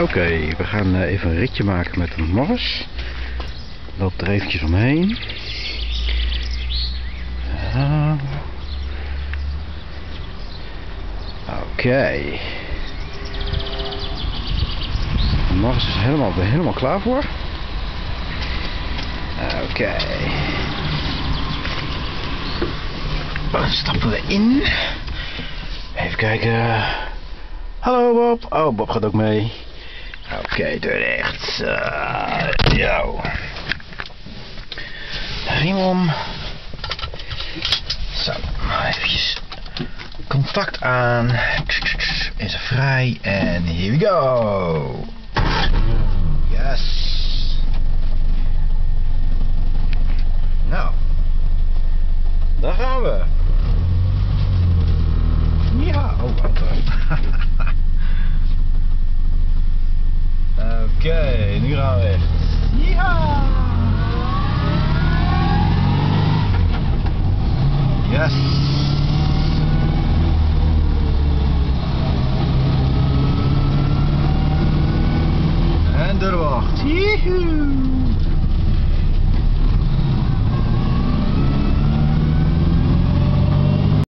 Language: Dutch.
Oké, we gaan eh, even een ritje maken met een mors. Loop er eventjes omheen. Oké. De mors is helemaal, helemaal klaar voor. Oké. Dan stappen we in. Even kijken. Hallo Bob. Oh, Bob gaat ook mee. Oké, deur rechts. Uh, yo. Riem om. Zo, eventjes contact aan. Is er vrij. En here we go. Yes. Nou. Daar gaan we. Oké, nu gaan we. Ja! Yes! En er wacht. Joehoe!